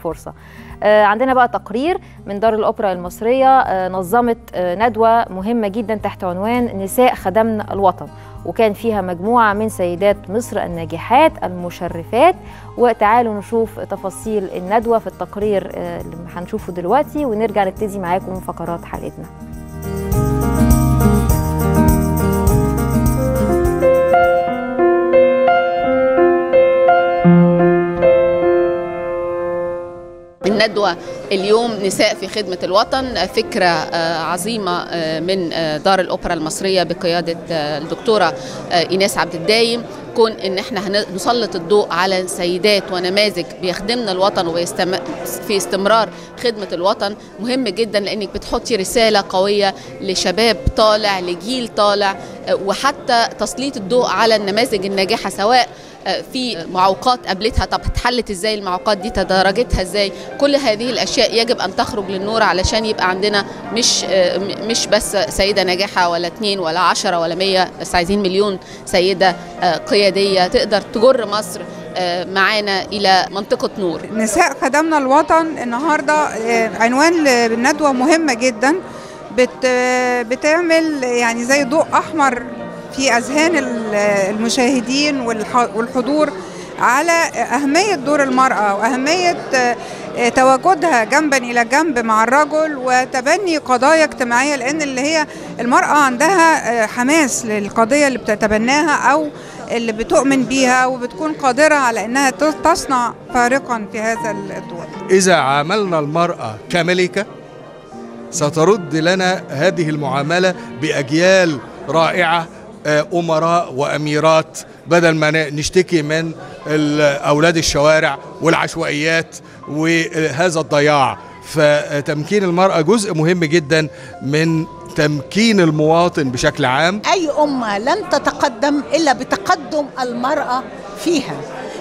فرصة. آه، عندنا بقى تقرير من دار الأوبرا المصرية آه، نظمت آه، ندوة مهمة جدا تحت عنوان نساء خدمنا الوطن. وكان فيها مجموعة من سيدات مصر الناجحات المشرفات. وتعالوا نشوف تفاصيل الندوة في التقرير اللي هنشوفه دلوقتي ونرجع نبتدي معاكم فقرات حلقتنا. الندوة اليوم نساء في خدمة الوطن. فكرة آه، عظيمة آه، من آه، دار الأوبرا المصرية بقيادة الدكتورة إيناس عبد الدايم. كون إن إحنا هنسلط الضوء على سيدات ونماذج بيخدمنا الوطن ويستم... في استمرار خدمة الوطن. مهم جدا لأنك بتحطي رسالة قوية لشباب طالع لجيل طالع آه، وحتى تسليط الضوء على النماذج الناجحة سواء في معوقات قابلتها. طب اتحلت إزاي المعوقات دي؟ تدارجتها إزاي؟ كل هذه الأشياء يجب أن تخرج للنور علشان يبقى عندنا مش مش بس سيدة ناجحة ولا اتنين ولا عشرة ولا مية بس عايزين مليون سيدة قياديه تقدر تجر مصر معانا إلى منطقة نور. نساء خدمنا الوطن النهارده آه، عنوان الندوه مهمة جدا. بت بتعمل يعني زي ضوء أحمر في أذهان ال- المشاهدين والح- والحضور على أهمية دور المرأة وأهمية آه، تواجدها جنبا إلى جنب مع الرجل وتبني قضايا اجتماعية لأن اللي هي المرأة عندها آه، حماس للقضية اللي بتتبناها أو اللي بتؤمن بيها وبتكون قادرة على إنها تصنع فارقا في هذا الدور إذا عاملنا المرأة كملكة سترد لنا هذه المعاملة بأجيال رائعة آه، أمراء وأميرات بدل ما نشتكي من أولاد الشوارع والعشوائيات وهذا الضياع. فتمكين المرأة جزء مهم جدا من تمكين المواطن بشكل عام؟ أي أمة لن تتقدم إلا بتقدم المرأة فيها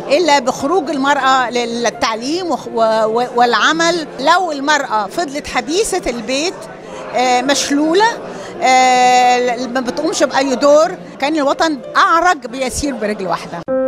إلا بخروج المرأة للتعليم والعمل. لو المرأة فضلت حبيسة البيت آه، مشلولة آه، ما بتقومش بأي دور كان الوطن أعرج بيسير برجل واحدة.